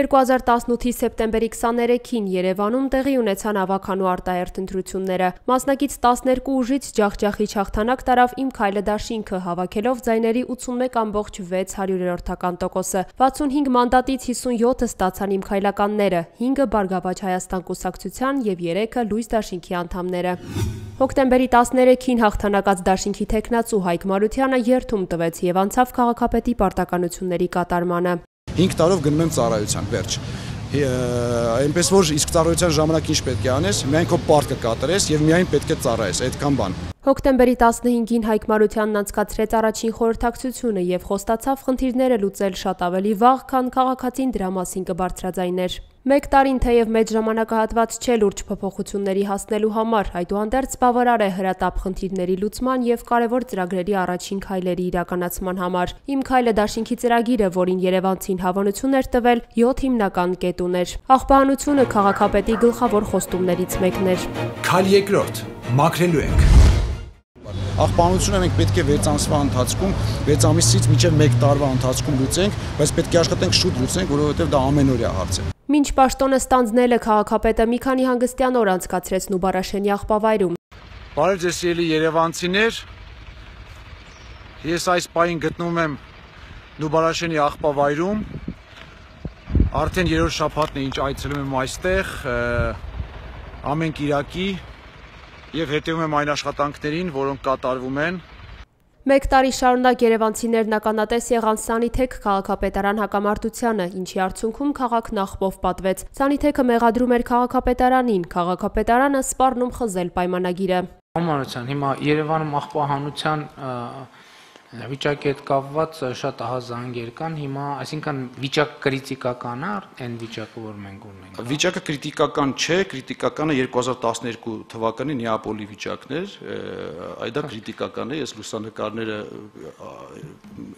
2018-ի սեպտեմբերի 23-ին Երևանում տեղի ունեցան ավականու արտահերթ ընտրությունները։ Մասնակից 12 ուժից ջախջախի հաղթանակ տարավ «Իմ քայլը» դաշինքը, հավաքելով ձայների 81.6%-ական տոկոսը։ 65 մանդատից 57-ը ստացան «Իմ քայլականները», 5-ը «Բարգավաճ Հայաստան» կուսակցության և 3-ը «Լույս» դաշինքի անդամները։ Հոկտեմբերի 13-ին հաղթանակած դաշինքի թեկնածու Հայկ Մարությանը երթում տվեց և անցավ քաղաքապետի պարտականությունների կատարմանը։ 5 տարով գնում եմ ծառայության, վերջ։ Այնպես որ իսկ ծառայության ժամանակ ինչ պետք է անես, միայն քո պարտքը կատարես եւ միայն պետք է ծառայես, այդքան բան։ Հոկտեմբերի 15-ին Հայկ Մարությանն անցկացրեց առաջին խորհրդակցությունը եւ խոստացավ խնդիրները լուծել շատ ավելի վաղ, քան քաղաքացին դրա մասին կբարձրաձայներ։ Մեկ տարին թեև մեծ ժամանակահատված չէ լուրջ փոփոխությունների հասնելու համար, այդուհանդերձ բավարար է հրատապ խնդիրների լուծման եւ կարեւոր ծրագրերի առաջին քայլերի իրականացման համար։ Իմ քայլը դաշինքի ծրագիրը, որին Երևանցին հավանություն էր տվել, 7 հիմնական կետ ուներ։ Աղբահանությունը քաղաքապետի գլխավոր խոստումներից մեկն էր։ Քայլ երկրորդ՝ մաքրելու ենք աղբանությունը մենք պետք է 6 ամսվա ընթացքում 6 ամիսից մինչև 1 տարվա ընթացքում լուծենք, բայց պետք է աշխատենք շուտ լուծենք, որովհետև դա ամենօրյա հարց է։ Մինչ պաշտոնը ստանձնել է քաղաքապետը մի քանի հանգստյան օր անցկացրեց Նուբարաշենի աղբավայրում։ Բարև ձեզ ելի Երևանցիներ։ Ես այս պահին գտնվում եմ Նուբարաշենի աղբավայրում։ Արդեն երրորդ շաբաթն է ինչ այցելում եմ այստեղ ամեն Կիրակի եւ հետեւում եմ այն աշխատանքներին, որոնք կատարվում են Մեկ տարի շարունակ երևանցիներն ականատես եղան Սանիթեք քաղաքապետարան հակամարտությանը, ինչի արդյունքում քաղաքն աղբով պատվեց։ Սանիթեքը մեղադրում էր քաղաքապետարանին, քաղաքապետարանը սպառնում խզել պայմանագիրը։ Համանության հիմա Երևանում աղբահանության վիճակի հետ կապված շատ ահազանգեր կան հիմա, այսինքն վիճակ կրիտիկական է այն վիճակը, որ մենք ունենք։ Վիճակը կրիտիկական չէ, կրիտիկականը 2012 թվականի Նեապոլի վիճակն էր, այդ դա կրիտիկական է, ես լուսանկարները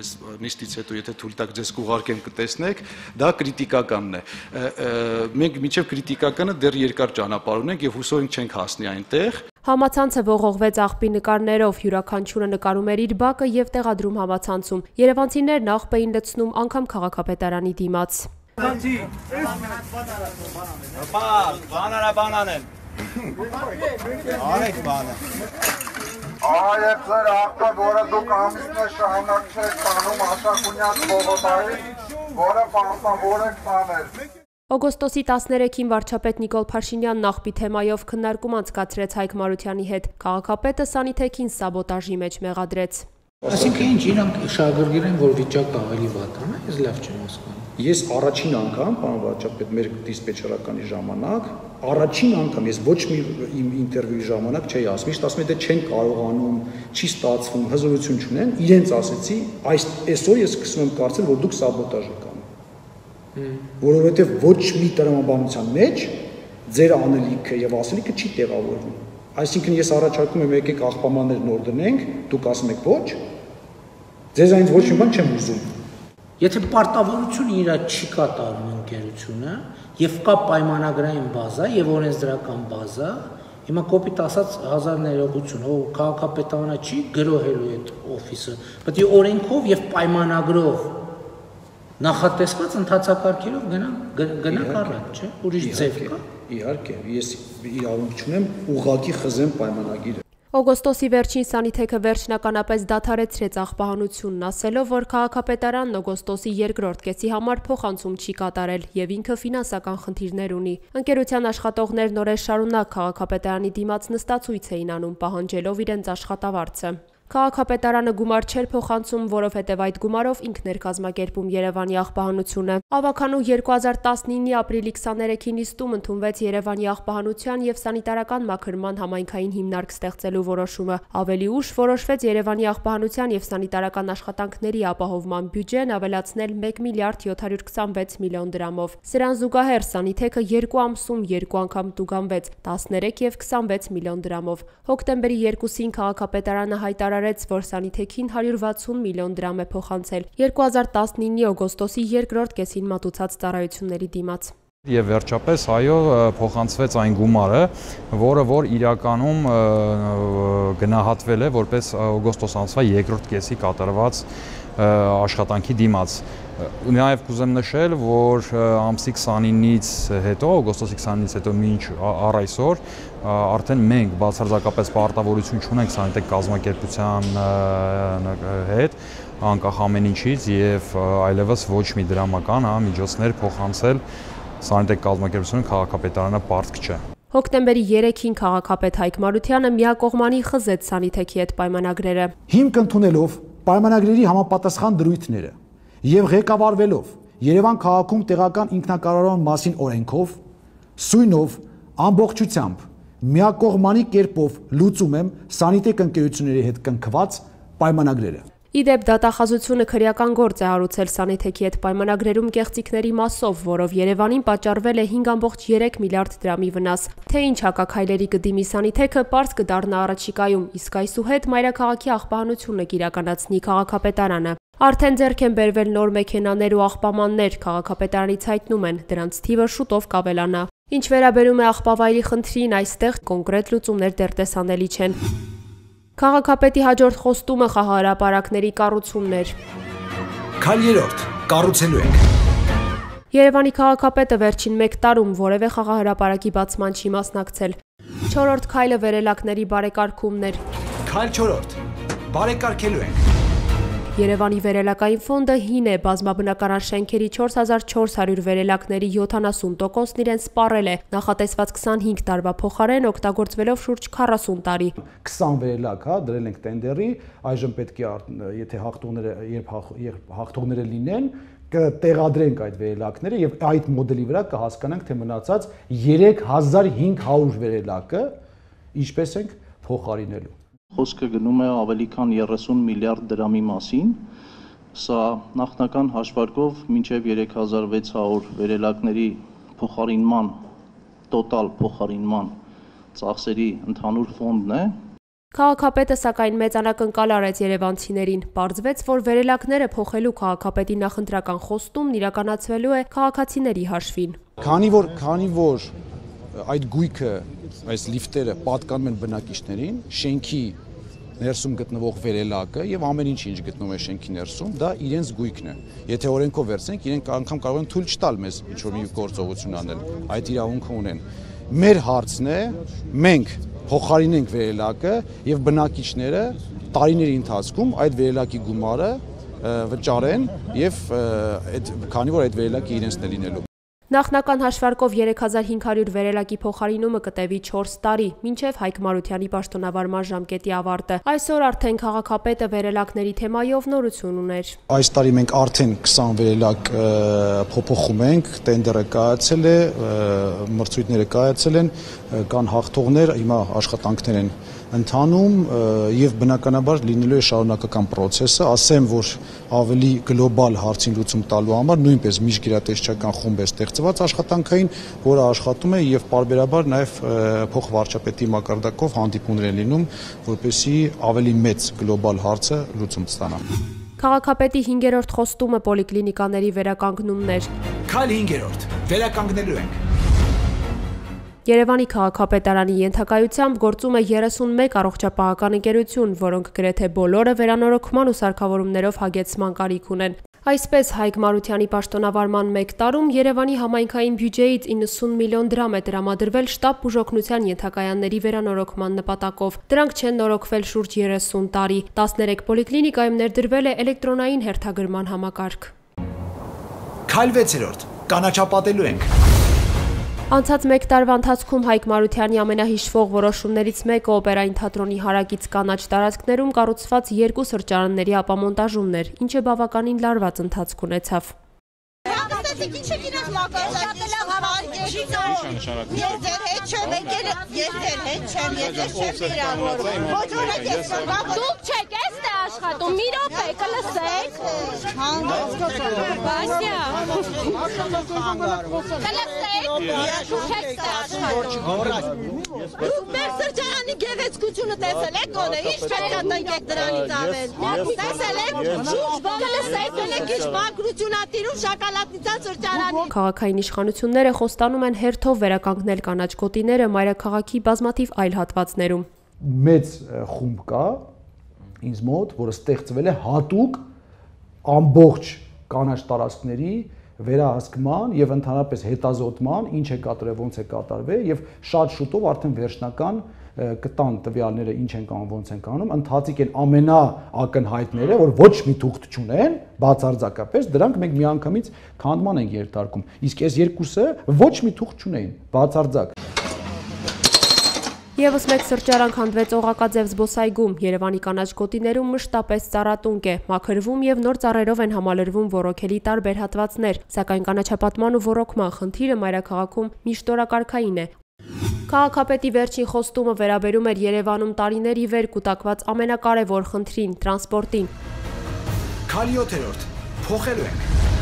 այս նիստից հետո եթե թույլ տաք ձեզ կուղարկեմ կտեսնեք, դա կրիտիկականն է։ Մենք միջև կրիտիկականը դեռ երկար ճանապարհ ունենք եւ հուսով ենք չենք հասնի այնտեղ։ Համացանցը ողողվեց աղբի նկարներով, յուրաքանչյուրը նկարում էր իր բակը եւ տեղադրում համացանցում։ Երևանցիներն աղբ էին լցնում անգամ քաղաքապետարանի դիմաց։ Բա, բանարա բանանեն։ Արեք բանը։ Ահա եւ ձեր աղբը, որը դուք ամիսներ շահանակ չեք տանում Աշակունյան Բողոքային, որը պարտավոր եք տանել։ Օգոստոսի 13-ին վարչապետ Նիկոլ Փաշինյանն աղբի թեմայով քննարկում անցկացրեց Հայկ Մարությանի հետ։ Քաղաքապետը Սանիթեքին սաբոտաժի մեջ մեղադրեց։ Այսինքն ինչ իրանք շահագրգիռ են, որ վիճակը ավելի վատ է, ես լավ չեմ հասկանում։ Ես առաջին անգամ, պարոն վարչապետ, մեր դիսպեչերականի ժամանակ, առաջին անգամ ես ոչ մի իմ ինտերվյուի ժամանակ չէի ասում, միշտ ասում եմ դե չեն կարողանում, չի ստացվում, հզորություն չունեն, իրենց ասեցի, այս այսօր ես սկսում եմ կարծել, որ դուք սաբոտաժ եք որովհետև ոչ մի տրամաբանության մեջ ձեր անելիքը եւ ասելիքը չի տեղավորվում։ Այսինքն ես առաջարկում եմ եկեք աղբամաններ նոր դնենք, դուք ասում եք ոչ։ Ձեզ այնց ոչ մի բան չեմ ուզում։ Եթե պարտավորությունը իրա չի կատարում ընկերությունը եւ կա պայմանագրային բազա եւ օրենսդրական բազա, Հիմա կոպիտ ասած հազար ներողություն, ով քաղաքապետարանը չի գրոհելու այդ օֆիսը, պետք է օրենքով եւ պայմանագրով նախատեսված ընթացակարգերով գնա գնա առած, չէ՞։ Ուրիշ ձև կա։ Իհարկե, ես իրավունք չունեմ ուղակի խզեմ պայմանագիրը։ Օգոստոսի վերջին Սանիթեքը վերջնականապես դադարեցրեց աղբահանությունն, ասելով, որ քաղաքապետարանն օգոստոսի երկրորդ կեսի համար փոխանցում չի կատարել եւ ինքը ֆինանսական խնդիրներ ունի։ Ընկերության աշխատողներն օրեր շարունակ քաղաքապետարանի դիմաց նստածույց էին անում, պահանջելով իրենց աշխատավարձը։ Քաղաքապետարանը գումար չէր փոխանցում, որովհետև այդ գումարով ինքն էր կազմակերպում Երևանի աղբահանությունը։ Ավականու 2019-ի ապրիլի 23-ի նիստում ընդունվեց Երևանի աղբահանության եւ սանիտարական մաքրման համայնքային հիմնարկ ստեղծելու որոշումը։ Ավելի ուշ որոշվեց Երևանի աղբահանության եւ սանիտարական աշխատանքների ապահովման բյուջեն ավելացնել 1 միլիարդ 726 միլիոն դրամով։ Սրան զուգահեռ Սանիթեքը 2 ամսում 2 անգամ տուգանվեց 13 եւ 26 միլիոն դրամով։ Հոկտեմբերի 2-ին քաղաքապետարանը հայտարարեց հայտարարեց, որ Սանիթեքին 160 միլիոն դրամ է փոխանցել 2019-ի օգոստոսի երկրորդ կեսին մատուցած ծառայությունների դիմաց։ Եվ վերջապես այո փոխանցվեց այն գումարը, որը որ իրականում գնահատվել է որպես օգոստոս ամսվա երկրորդ կեսի կատարված աշխատանքի դիմաց։ Նաև կուզեմ նշել, որ ամսի 29-ից հետո, օգոստոսի 29-ից հետո մինչ առ այսօր արդեն մենք բացարձակապես պարտավորություն չունենք սանիտեկ կազմակերպության հետ անկախ ամեն ինչից եւ այլևս ոչ մի դրամական հա միջոցներ փոխանցել սանիտեկ կազմակերպությունը քաղաքապետարանը պարտք չէ։ Հոկտեմբերի 3-ին քաղաքապետ Հայկ Մարությանը միակողմանի խզեց սանիթեքի հետ պայմանագրերը։ Հիմք ընդունելով պայմանագրերի համապատասխան դրույթները եւ ղեկավարվելով Երևան քաղաքում տեղական ինքնակառավարման մասին օրենքով, սույնով, ամբողջությամբ միակողմանի կերպով լուծում եմ սանիտեկ ընկերությունների հետ կնքված պայմանագրերը։ Իդեպ դատախազությունը քրեական գործ է հարուցել Սանիթեքի հետ պայմանագրերում կեղծիքների մասով, որով Երևանին պատճառվել է 5.3 միլիարդ դրամի վնաս։ Թե ինչ հակակայլերի կդիմի Սանիթեքը པարզ կդառնա առաջիկայում, իսկ այսուհետ մայրաքաղաքի աղբահանությունը կիրականացնի քաղաքապետարանը։ Արդեն ձեռք են բերվել նոր մեքենաներ ու աղբամաններ, քաղաքապետարանից հայտնում են, դրանց թիվը շուտով կավելանա։ Ինչ վերաբերում է աղբավայրի խնդրին, այստեղ կոնկրետ լուծումներ դեռ տեսանելի չեն։ Քաղաքապետի հաջորդ խոստումը խաղահարապարակների կառուցումներ։ Քայլ երրորդ՝ կառուցելու ենք։ Երևանի քաղաքապետը վերջին 1 տարում որևէ խաղահարապարակի բացման չի մասնակցել։ 4-րդ քայլը վերելակների բարեկարգումներ։ Քայլ 4-րդ՝ բարեկարգելու ենք։ Երևանի վերելակային ֆոնդը հին է, բազմաբնակարան շենքերի 4400 վերելակների 70%-ն իրեն սպառել է, նախատեսված 25 տարվա փոխարեն օգտագործվելով շուրջ 40 տարի։ 20 վերելակ, հա, դրել ենք տենդերի, այժմ պետք է եթե հաղթողները երբ երբ հաղթողները լինեն, կտեղադրենք այդ վերելակները եւ այդ մոդելի վրա կհասկանանք, թե մնացած 3500 վերելակը ինչպես ենք փոխարինելու Խոսքը գնում է ավելի քան 30 միլիարդ դրամի մասին։ Սա նախնական հաշվարկով մինչև 3600 վերելակների փոխարինման տոտալ փոխարինման ծախսերի ընդհանուր ֆոնդն է, Քաղաքապետը սակայն մեծ անակնկալ արեց Երևանցիներին։ Պարզվեց, որ վերելակները փոխելու քաղաքապետի նախընտրական խոստումն իրականացվելու է քաղաքացիների հաշվին։ Քանի որ քանի որ այդ գույքը, այս լիֆտերը պատկանում են բնակիչներին, շենքի ներսում գտնվող վերելակը եւ ամեն ինչ ինչ գտնվում է շենքի ներսում, դա իրենց գույքն է։ Եթե օրենքով վերցնենք, իրենք անգամ կարող են թույլ չտալ մեզ ինչ որ մի գործողություն անել։ Այդ իրավունքը ունեն։ Մեր հարցն է մենք փոխարինենք վերելակը եւ բնակիչները տարիների ընթացքում այդ վերելակի գումարը վճարեն եւ այդ քանի որ այդ վերելակը իրենցն է լինելու Նախնական հաշվարկով 3500 վերելակի փոխարինումը կտևի 4 տարի, մինչև Հայկ Մարությանի պաշտոնավարման ժամկետի ավարտը։ Այսօր արդեն քաղաքապետը վերելակների թեմայով նորություն ուներ։ Այս տարի մենք արդեն 20 վերելակ փոփոխում ենք, տենդերը կայացել է, մրցույթները կայացել են, կան հաղթողներ, հիմա աշխատանքներ են ընթանում եւ բնականաբար լինելու է շարունակական process-ը, ասեմ, որ ավելի գլոբալ հարցին լուծում տալու համար նույնպես միջգերատեսչական խումբ է ստեղծված աշխատանքային, որը աշխատում է եւ parberabar նաեւ փոխվարչապետի մակարդակով հանդիպումներ են լինում, որպեսզի ավելի մեծ գլոբալ հարցը լուծում ստանա։ Քաղաքապետի 5-րդ խոստումը պոլիկլինիկաների վերականգնումներ։ Քայլ 5-րդ. վերականգնելու ենք։ Երևանի քաղաքապետարանի ենթակայությամբ գործում է 31 առողջապահական ընկերություն, որոնք գրեթե բոլորը վերանորոգման ու սարքավորումներով հագեցման կարիք ունեն։ Այսպես Հայկ Մարությանի պաշտոնավարման 1 տարում Երևանի համայնքային բյուջեից 90 միլիոն դրամ է տրամադրվել շտաբ բուժօգնության ենթակայանների վերանորոգման նպատակով։ Դրանք չեն նորոգվել շուրջ 30 տարի։ 13 պոլիկլինիկայում ներդրվել է էլեկտրոնային հերթագրման համակարգ։ Քայլ 6-րդ. կանաչապատելու ենք։ Անցած մեկ տարվա ընթացքում Հայկ Մարությանի ամենահիշվող որոշումներից մեկը օպերային թատրոնի հարակից կանաչ տարածքներում կառուցված երկու սրճարանների ապամոնտաժումն էր, ինչը բավականին լարված ընթացք ունեցավ։ եք Ես ձեր հետ չեմ եկել, ես ձեր հետ չեմ, ես ձեր չեմ իրավորում։ Ոչ օրեք ես։ Դուք չեք, էստե աշխատում։ Մի րոպե, կլսեք։ Վասյա։ Կլսեք։ Չեք աշխատում։ մեր սրճարանի գեղեցկությունը տեսել եք, գոնե, ինչ չեք կատնկեք դրանից ավել։ Տեսել եք, շուտ կլսեք, գոնե քիչ բագրություն ատիրում շակալատնիցան սրճարանի։ Քաղաքային իշխանությունները խոստանում են հերթով վերականգնել կանաչ գոտիները մայրաքաղաքի բազմաթիվ այլ հատվածներում։ մեծ խումբ կա ինձ մոտ, որը ստեղծվել է հատուկ ամբողջ կանաչ տարածքների վերահսկման եւ ընդհանրապես հետազոտման, ինչ է կատարվել, ոնց է կատարվել եւ շատ շուտով արդեն վերջնական կտան տվյալները ինչ են կանոն ոնց են կանում ընթացիկ են ամենաակնհայտները որ ոչ մի թուղթ չունեն բացարձակապես դրանք մենք միանգամից քանդման ենք երթարկում իսկ այս երկուսը ոչ մի թուղթ չունեին բացարձակ Եվս մեկ սրճարան քանդվեց Օղակաձև զբոսայգում։ Երևանի կանաչ գոտիներում մշտապես ծառատունկ է, մաքրվում եւ նոր ծառերով են համալրվում ռոռոքելի տարբեր հատվածներ, սակայն կանաչապատման ու ռոռոքման խնդիրը մայրաքաղաքում միշտ օրակարգային է։ Քաղաքապետի վերջին խոստումը վերաբերում էր Երևանում տարիների վեր կուտակված ամենակարևոր խնդրին՝ տրանսպորտին։ Քալի 7-րդ փոխելու ենք։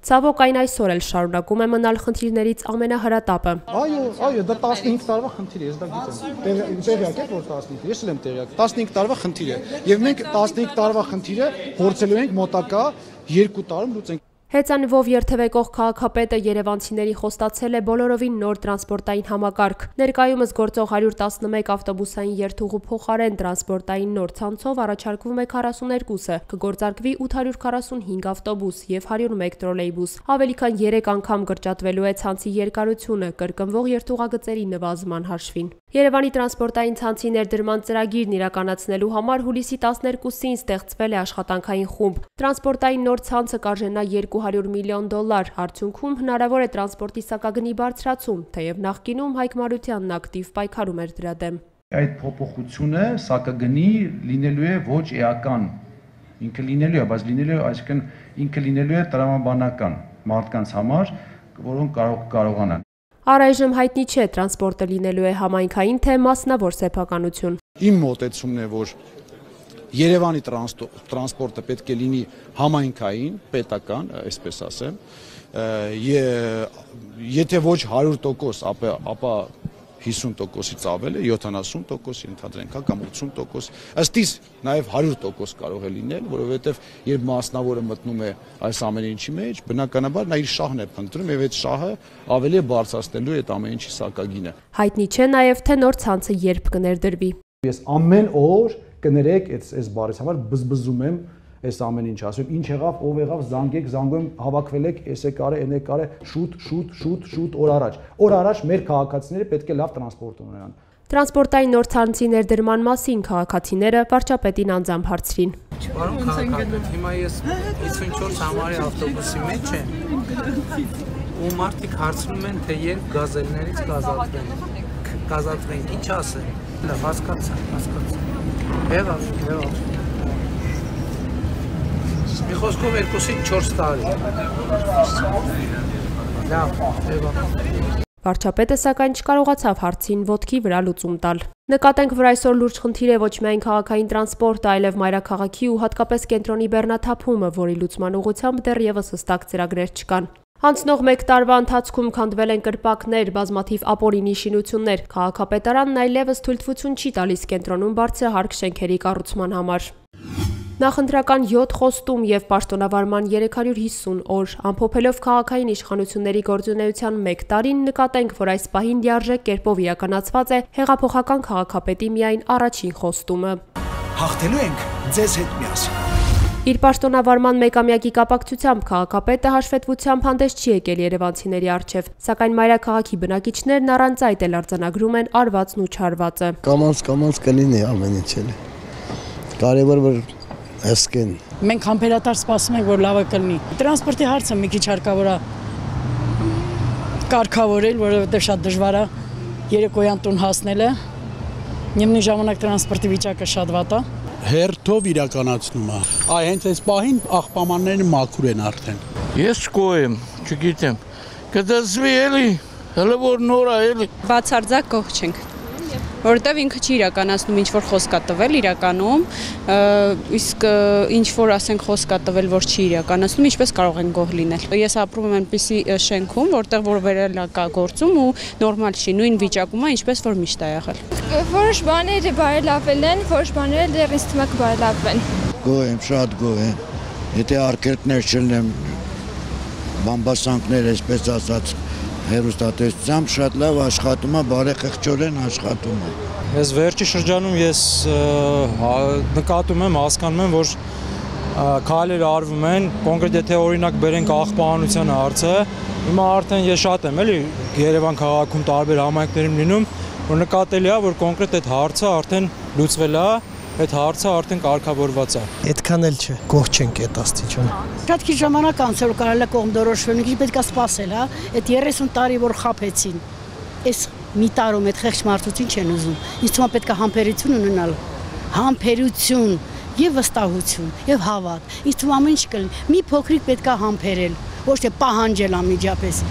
Ցավոք այն այսօր էլ շարունակում է մնալ խնդիրներից ամենահրատապը։ Այո, այո, դա 15 տարվա խնդիր է, ես դա գիտեմ։ Տեղ- Տեղյակ եք որ 15, ես էլ եմ տեղյակ։ 15 տարվա խնդիր է։ Եվ մենք 15 տարվա խնդիրը փորձելու ենք մոտակա 2 տարում լուծենք։ Հեծանվով երթևեկող քաղաքապետը Երևանցիների խոստացել է բոլորովին նոր տրանսպորտային համակարգ։ Ներկայումս գործող 111 ավտոբուսային երթուղու փոխարեն տրանսպորտային նոր ցանցով առաջարկվում է 42-ը, կգործարկվի 845 ավտոբուս եւ 101 տրոլեյբուս։ Ավելի քան 3 անգամ կրճատվելու է ցանցի երկարությունը, կրկնվող երթուղագծերի նվազման հաշվին։ Երևանի տրանսպորտային ցանցի ներդրման ծրագիրն իրականացնելու համար հուլիսի 12-ին ստեղծվել է աշխատանքային խումբ։ Տրանսպորտային նոր ցանցը կարժենա 200 միլիոն դոլար, արդյունքում հնարավոր է տրանսպորտի սակագնի բարձրացում, թեև նախկինում Հայկ Մարությանն ակտիվ պայքարում էր դրա դեմ։ Այդ փոփոխությունը սակագնի լինելու է ոչ էական։ Ինքը լինելու է, բայց լինելու է, այսինքն ինքը լինելու է տրամաբանական մարդկանց համար, որոնք կարող կարողանան Առայժմ հայտնի չէ տրանսպորտը լինելու է համայնքային թե մասնավոր սեփականություն։ Իմ մոտեցումն է, որ Երևանի տրանսպորտը պետք է լինի համայնքային, պետական, այսպես ասեմ, եթե ոչ 100%, ապա ապա 50%-ից ավել է, 70% ենթադրենք, հա, կամ 80%։ Ըստ իս նաև 100% կարող է լինել, որովհետև երբ մասնավորը մտնում է այս ամեն ինչի մեջ, բնականաբար նա իր շահն է փնտրում եւ այդ շահը ավելի է բարձրացնելու այդ ամեն ինչի սակագինը։ Հայտնի չէ նաև թե նոր ցանցը երբ կներդրվի։ Ես ամեն օր կներեք այս այս բառից համար բզբզում եմ այս ամեն ինչ ասում ինչ եղավ ով եղավ զանգեք զանգում հավաքվել եք էս է կարե այն է կարե շուտ շուտ շուտ շուտ օր առաջ օր առաջ մեր քաղաքացիները պետք է լավ տրանսպորտ ունենան Տրանսպորտային նոր ցանցի ներդրման մասին քաղաքացիները վարչապետին անձամբ հարցրին։ Պարոն քաղաքապետ, հիմա ես 54 համարի ավտոբուսի մեջ եմ ու մարդիկ հարցնում են, թե երբ գազելներից կազատվեն։ Կազատվենք, ինչ ասեն։ Լավ, հասկացա, հասկացա։ Եղավ, եղավ։ Մի խոսքով երկուսից 4 տարի։ Լավ, եղավ։ Վարչապետը սակայն չկարողացավ հարցին ոտքի վրա լուծում տալ։ Նկատենք, որ այսօր լուրջ խնդիր է ոչ միայն քաղաքային տրանսպորտը, այլև մայրաքաղաքի ու հատկապես կենտրոնի բեռնաթափումը, որի լուծման ուղղությամբ դեռևս հստակ ծրագրեր չկան։ Անցնող 1 տարվա ընթացքում քանդվել են կրպակներ, բազմաթիվ ապօրինի շինություններ։ Քաղաքապետարանն այլևս թույլտվություն չի տալիս կենտրոնում բարձրահարկ շենքերի կառուցման համար։ Նախընտրական 7 խոստում եւ պաշտոնավարման 350 օր. Ամփոփելով քաղաքային իշխանությունների գործունեության 1 տարին նկատենք, որ այս պահին լիարժեք կերպով իրականացված է հեղափոխական քաղաքապետի միայն առաջին խոստումը։ Հաղթելու ենք ձեզ հետ միասին։ Իր պաշտոնավարման մեկամյակի կապակցությամբ քաղաքապետը հաշվետվությամբ հանդես չի եկել Երևանցիների արչև, սակայն մայրաքաղաքի բնակիչներն առանց այդ էլ արձանագրում են արվածն ու չարվածը։ Կամանց կամանց կլինի ամեն ինչ էլի։ Կարևոր որ ասկեն։ Մենք համբերատար սպասում ենք, որ լավը կլինի։ Տրանսպորտի հարցը մի քիչ հարկավոր է կարգավորել, որովհետև շատ դժվար է երեկոյան տուն հասնելը։ Նույնիսկ ժամանակ տրանսպորտի վիճակը շատ վատ է։ Հերթով իրականացնում է։ Այ հենց այս պահին աղբամանները մաքուր են արդեն։ Ես կոեմ, չգիտեմ։ Կդզվի էլի, հələ որ նոր է էլի։ Բացարձակ կողջ ենք։ որովհետև ինքը չի իրականացնում ինչ որ խոսք է տվել իրականում, իսկ ինչ որ ասենք խոսք է տվել, որ չի իրականացնում, ինչպես կարող են գոհ լինել։ Ես ապրում եմ այնպիսի շենքում, որտեղ որ վերելակա գործում ու նորմալ չի, նույն վիճակում է, ինչպես որ միշտ է եղել։ Որոշ բաները բարելավել են, որոշ բաները դեռ ինձ թվում է կբարելավվեն։ Գոհ եմ, շատ գոհ եմ։ Եթե արկերտներ չլինեն, բամբասանքներ, այսպես ասած, հերոստատեսությամբ շատ լավ աշխատում է, բարեխղճորեն աշխատում է։ Ես վերջի շրջանում ես նկատում եմ, հասկանում եմ, որ քայլեր արվում են, կոնկրետ եթե օրինակ բերենք աղբանության հարցը, հիմա արդեն ես շատ եմ էլի Երևան քաղաքում տարբեր համայնքներում լինում, որ նկատելի է, որ կոնկրետ այդ հարցը արդեն լուծվել է, այդ հարցը արդեն կարգավորված է։ Այդքան էլ չէ, գող չենք այդ աստիճան։ Շատ քիչ ժամանակ անց որ կարելի է կողմ դորոշվել, մի քիչ պետք է սպասել, հա։ Այդ 30 տարի որ խափեցին, այս մի տարում այդ խեղճ մարդուց ինչ են ուզում։ Ինձ թվում է պետք է համբերություն ունենալ։ Համբերություն եւ վստահություն եւ հավատ։ Ինձ թվում ամեն ինչ կլինի։ Մի փոքրիկ պետք է համբերել, ոչ թե պահանջել անմիջապես։